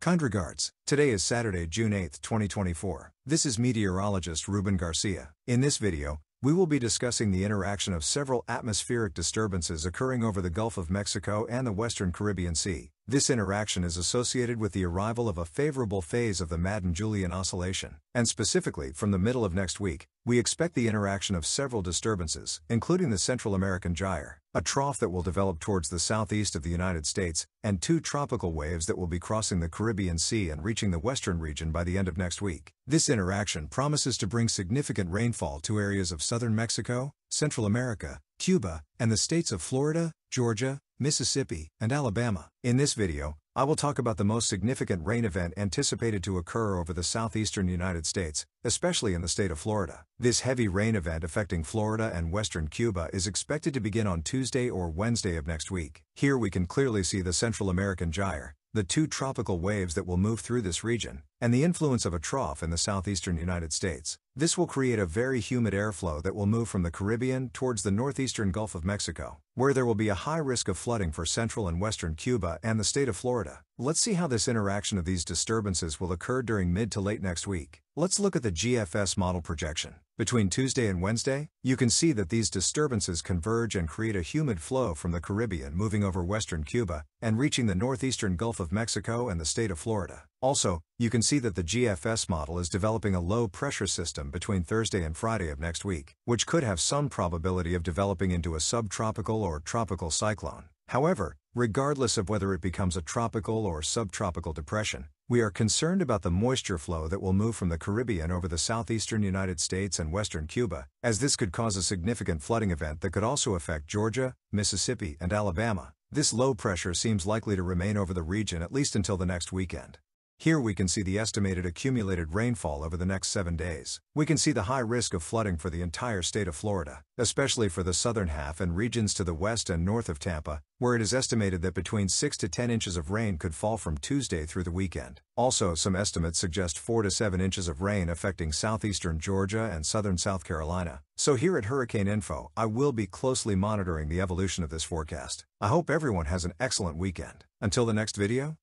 Kind regards. Today is Saturday, June 8, 2024. This is meteorologist Ruben Garcia. In this video, we will be discussing the interaction of several atmospheric disturbances occurring over the Gulf of Mexico and the Western Caribbean Sea. This interaction is associated with the arrival of a favorable phase of the Madden-Julian Oscillation, and specifically from the middle of next week, we expect the interaction of several disturbances, including the Central American Gyre, a trough that will develop towards the southeast of the United States, and two tropical waves that will be crossing the Caribbean Sea and reaching the western region by the end of next week. This interaction promises to bring significant rainfall to areas of southern Mexico, Central America, Cuba, and the states of Florida, Georgia, Mississippi, and Alabama. In this video, I will talk about the most significant rain event anticipated to occur over the southeastern United States, especially in the state of Florida. This heavy rain event affecting Florida and western Cuba is expected to begin on Tuesday or Wednesday of next week. Here we can clearly see the Central American Gyre, the two tropical waves that will move through this region, and the influence of a trough in the southeastern United States. This will create a very humid airflow that will move from the Caribbean towards the northeastern Gulf of Mexico, where there will be a high risk of flooding for central and western Cuba and the state of Florida. Let's see how this interaction of these disturbances will occur during mid to late next week. Let's look at the GFS model projection. Between Tuesday and Wednesday, you can see that these disturbances converge and create a humid flow from the Caribbean moving over western Cuba and reaching the northeastern Gulf of Mexico and the state of Florida. Also, you can see that the GFS model is developing a low pressure system between Thursday and Friday of next week, which could have some probability of developing into a subtropical or tropical cyclone. However, regardless of whether it becomes a tropical or subtropical depression, we are concerned about the moisture flow that will move from the Caribbean over the southeastern United States and western Cuba, as this could cause a significant flooding event that could also affect Georgia, Mississippi, and Alabama. This low pressure seems likely to remain over the region at least until the next weekend. Here we can see the estimated accumulated rainfall over the next seven days. We can see the high risk of flooding for the entire state of Florida, especially for the southern half and regions to the west and north of Tampa, where it is estimated that between 6 to 10 inches of rain could fall from Tuesday through the weekend. Also, some estimates suggest 4 to 7 inches of rain affecting southeastern Georgia and southern South Carolina. So here at Hurricane Info, I will be closely monitoring the evolution of this forecast. I hope everyone has an excellent weekend. Until the next video,